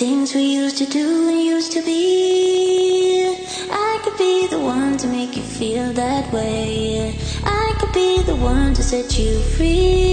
things we used to do and used to be. I could be the one to make you feel that way. I could be the one to set you free.